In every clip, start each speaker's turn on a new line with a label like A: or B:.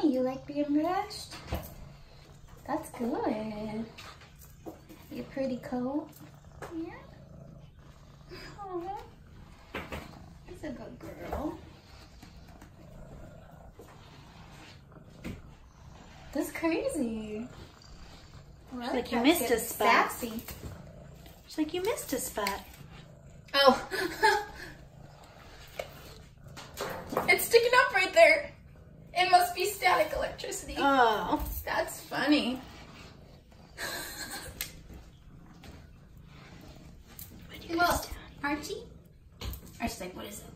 A: Mommy, you like being brushed? That's good. Your pretty coat. Yeah. Oh, That's a good girl. That's crazy. Well, I
B: like you missed a spot.
A: Sassy.
B: She's like, you missed a spot.
A: Oh. it's sticking up right there. It must be static electricity.
B: Oh.
A: That's funny. Well, Archie? Archie's like, what is it?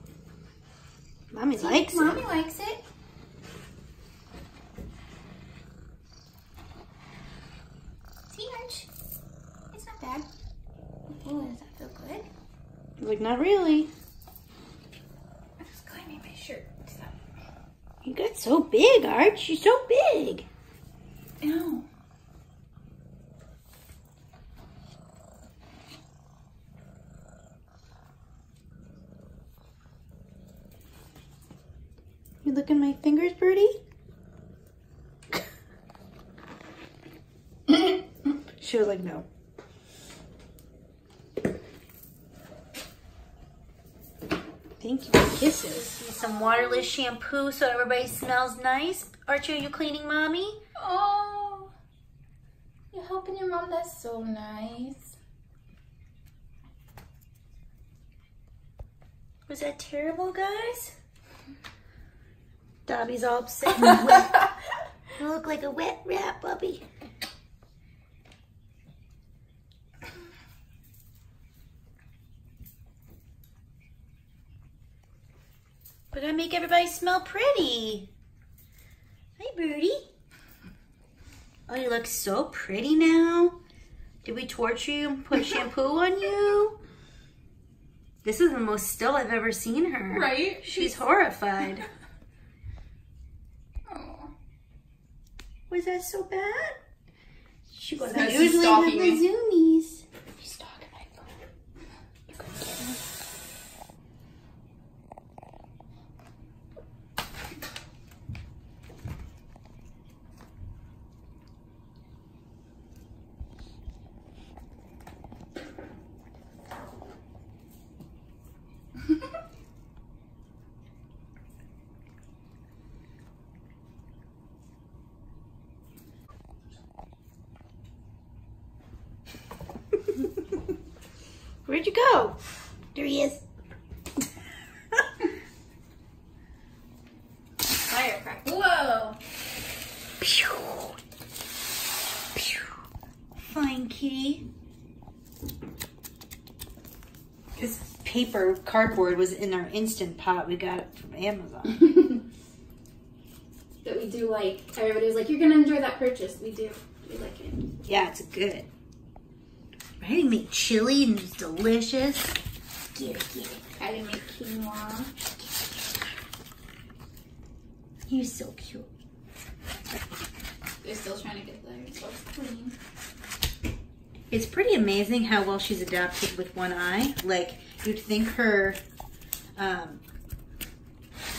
B: Mommy likes
A: Mommy
B: it.
A: likes it. See, Arch? It's not bad. Oh, does that feel good?
B: Like, not really. You got so big, Arch. You're so big.
A: Ow.
B: You look at my fingers, Birdie? she was like, no. Thank you for kisses. Some waterless shampoo so everybody smells nice. Archie, are you cleaning mommy?
A: Oh. You're helping your mom. That's so nice.
B: Was that terrible, guys? Dobby's all upset and wet. I look like a wet rat, Bubby. We gotta make everybody smell pretty. Hi, Birdie. Oh, you look so pretty now. Did we torture you and put shampoo on you? This is the most still I've ever seen her.
A: Right?
B: She's horrified.
A: Oh.
B: Was that so bad? She I
A: she's
B: usually have the zoomies. Where'd you go? There he is.
A: Firecracker. Whoa.
B: Pew. Pew. Fine, kitty. This paper cardboard was in our instant pot. We got it from Amazon.
A: that we do like. Everybody was like, "You're gonna enjoy that purchase." We do. We like it.
B: yeah, it's good. Ready to make chili and it's delicious. Get it, get it.
A: I didn't make quinoa.
B: You're so cute.
A: They're still trying to get theirs clean.
B: It's pretty amazing how well she's adapted with one eye. Like you'd think her um,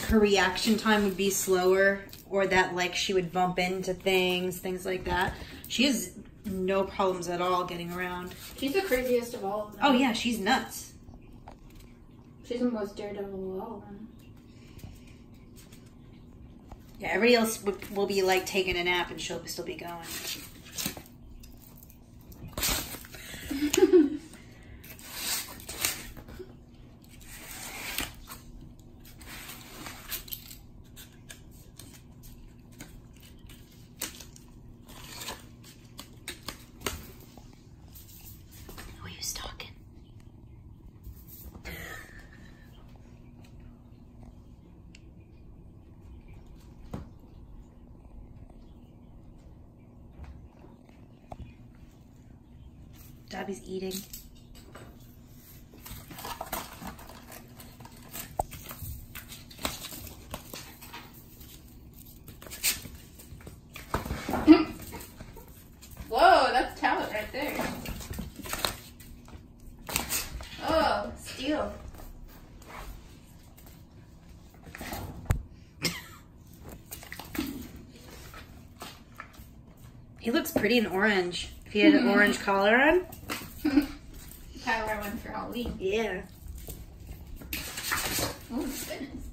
B: her reaction time would be slower, or that like she would bump into things, things like that. She has no problems at all getting around.
A: She's the craziest of all of them.
B: Oh yeah, she's nuts.
A: She's the most daredevil of all of them.
B: Yeah, everybody else will be like taking a nap, and she'll still be going. Who are you stalking? Dobby's eating.
A: Whoa, that's talent right there. Oh, steel.
B: He looks pretty in orange. He had an orange collar on.
A: Probably wear one for Halloween.
B: Yeah.
A: Oh goodness.